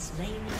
Slain the dragon.